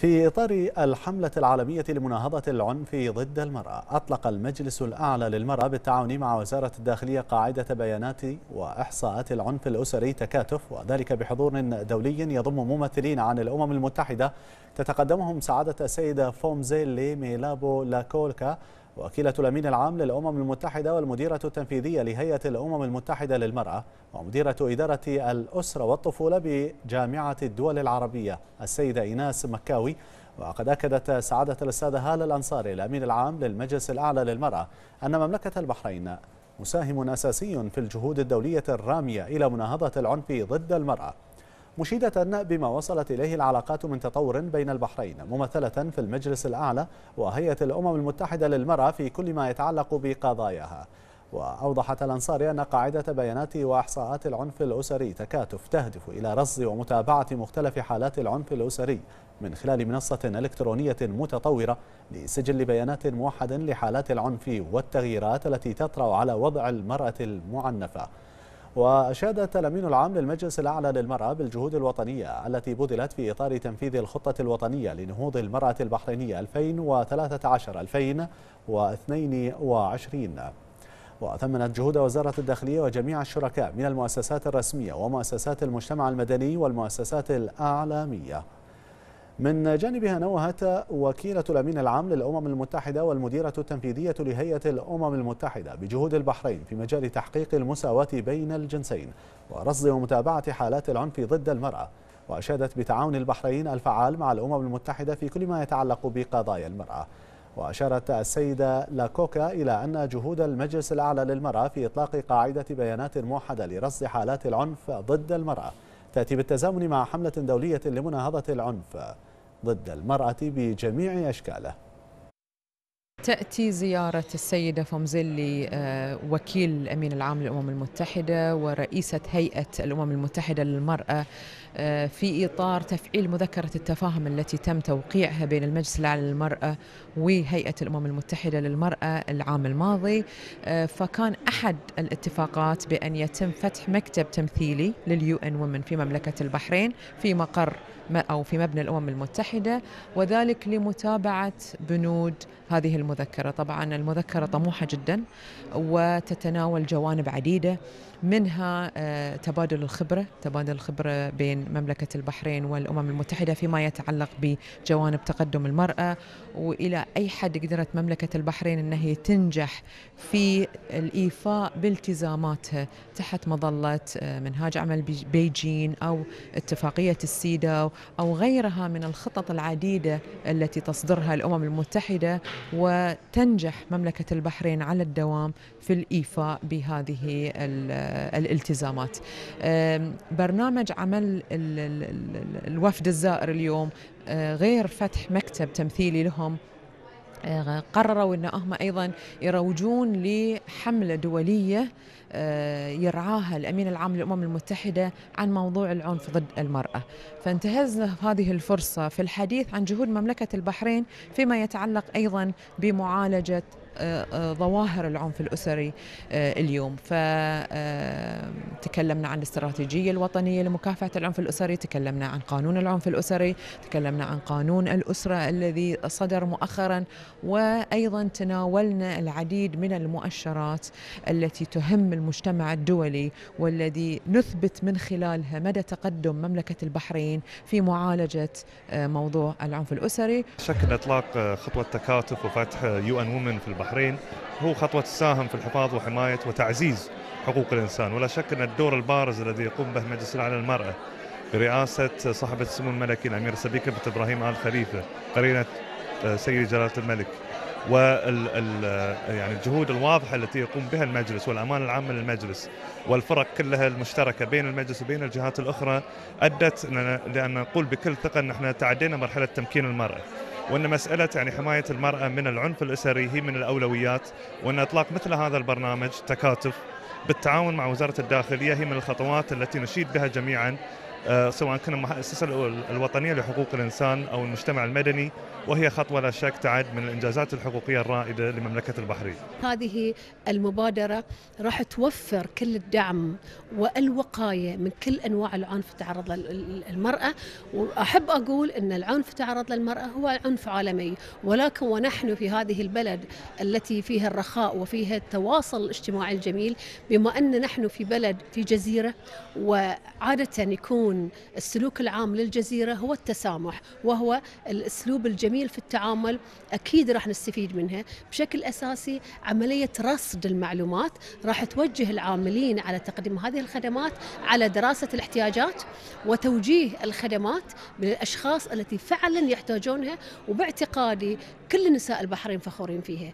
في إطار الحملة العالمية لمناهضة العنف ضد المرأة أطلق المجلس الأعلى للمرأة بالتعاون مع وزارة الداخلية قاعدة بيانات وإحصاءات العنف الأسري تكاتف وذلك بحضور دولي يضم ممثلين عن الأمم المتحدة. تتقدمهم سعادة السيدة فومزيلي ميلابو لاكولكا وكيلة الأمين العام للأمم المتحدة والمديرة التنفيذية لهيئة الأمم المتحدة للمرأة ومديرة إدارة الأسرة والطفولة بجامعة الدول العربية السيدة إيناس مكاوي. وقد أكدت سعادة الأستاذة هالة الأنصاري الأمين العام للمجلس الأعلى للمرأة أن مملكة البحرين مساهم أساسي في الجهود الدولية الرامية إلى مناهضة العنف ضد المرأة. مشيدة بما وصلت إليه العلاقات من تطور بين البحرين ممثلة في المجلس الأعلى وهيئة الأمم المتحدة للمرأة في كل ما يتعلق بقضاياها. وأوضحت الأنصاري أن قاعدة بيانات وإحصاءات العنف الأسري تكاتف تهدف إلى رصد ومتابعة مختلف حالات العنف الأسري من خلال منصة إلكترونية متطورة لسجل بيانات موحد لحالات العنف والتغييرات التي تطرأ على وضع المرأة المعنفة. وأشادت الأمين العام للمجلس الأعلى للمرأة بالجهود الوطنية التي بذلت في إطار تنفيذ الخطة الوطنية لنهوض المرأة البحرينية 2013-2022 وثمنت جهود وزارة الداخلية وجميع الشركاء من المؤسسات الرسمية ومؤسسات المجتمع المدني والمؤسسات الأعلامية. من جانبها نوهت وكيلة الأمين العام للأمم المتحدة والمديرة التنفيذية لهيئة الأمم المتحدة بجهود البحرين في مجال تحقيق المساواة بين الجنسين ورصد ومتابعة حالات العنف ضد المرأة. وأشادت بتعاون البحرين الفعال مع الأمم المتحدة في كل ما يتعلق بقضايا المرأة. وأشارت السيدة لاكوكا إلى أن جهود المجلس الأعلى للمرأة في إطلاق قاعدة بيانات موحدة لرصد حالات العنف ضد المرأة تأتي بالتزامن مع حملة دولية لمناهضة العنف. ضد المرأة بجميع أشكاله. تأتي زيارة السيدة فومزيلي آه، وكيل الأمين العام للأمم المتحدة ورئيسة هيئة الأمم المتحدة للمرأة. في إطار تفعيل مذكرة التفاهم التي تم توقيعها بين المجلس الأعلى للمرأة وهيئة الأمم المتحدة للمرأة العام الماضي. آه، فكان أحد الاتفاقات بأن يتم فتح مكتب تمثيلي لليو إن ومن في مملكة البحرين في مقر أو في مبنى الأمم المتحدة وذلك لمتابعة بنود هذه المذكرة. طبعا المذكرة طموحة جدا وتتناول جوانب عديدة منها آه، تبادل الخبرة تبادل الخبرة بين مملكة البحرين والأمم المتحدة فيما يتعلق بجوانب تقدم المرأة وإلى أي حد قدرت مملكة البحرين أنها تنجح في الإيفاء بالتزاماتها تحت مظلة آه، منهاج عمل بيجين أو اتفاقية السيدا أو غيرها من الخطط العديدة التي تصدرها الأمم المتحدة. وتنجح مملكة البحرين على الدوام في الإيفاء بهذه الالتزامات. برنامج عمل الوفد الزائر اليوم آه، غير فتح مكتب تمثيلي لهم قرروا إن هم أيضا يروجون لحملة دولية آه، يرعاها الأمين العام للأمم المتحدة عن موضوع العنف ضد المرأة. فانتهزنا هذه الفرصة في الحديث عن جهود مملكة البحرين فيما يتعلق أيضا بمعالجة ظواهر العنف الأسري آه، اليوم. فتكلمنا عن الاستراتيجية الوطنية لمكافحة العنف الأسري تكلمنا عن قانون العنف الأسري تكلمنا عن قانون الأسرة الذي صدر مؤخرا وأيضا تناولنا العديد من المؤشرات التي تهم المجتمع الدولي والذي نثبت من خلالها مدى تقدم مملكة البحرين في معالجة آه، موضوع العنف الأسري. شكل إطلاق آه، خطوة تكاتف وفتح UN Women في البحرين هو خطوة تساهم في الحفاظ وحماية وتعزيز حقوق الإنسان. ولا شك أن الدور البارز الذي يقوم به مجلس الأعلى للمرأة برئاسة صاحبة السمو الملكي الأميرة سبيكة بنت إبراهيم آل خليفة قرينة آه، سيدي جلالة الملك. وال يعني الجهود الواضحة التي يقوم بها المجلس والامانه العامه للمجلس والفرق كلها المشتركة بين المجلس وبين الجهات الأخرى أدت لأن نقول بكل ثقة إن إحنا تعدينا مرحلة تمكين المرأة. وأن مسألة يعني حماية المرأة من العنف الأسري هي من الأولويات وأن إطلاق مثل هذا البرنامج تكاتف بالتعاون مع وزارة الداخلية هي من الخطوات التي نشيد بها جميعا. سواء كان المؤسسة الوطنية لحقوق الإنسان أو المجتمع المدني وهي خطوة لا شك تعد من الإنجازات الحقوقية الرائدة لمملكة البحرين. هذه المبادرة راح توفر كل الدعم والوقاية من كل أنواع العنف تعرض للمرأة وأحب أقول أن العنف تعرض للمرأة هو عنف عالمي. ولكن ونحن في هذه البلد التي فيها الرخاء وفيها التواصل الاجتماعي الجميل بما أن نحن في بلد في جزيرة وعادة يكون السلوك العام للجزيرة هو التسامح وهو الأسلوب الجميل في التعامل أكيد راح نستفيد منها بشكل أساسي عملية رصد المعلومات راح توجه العاملين على تقديم هذه الخدمات على دراسة الاحتياجات وتوجيه الخدمات للأشخاص التي فعلا يحتاجونها وباعتقادي كل نساء البحرين فخورين فيها.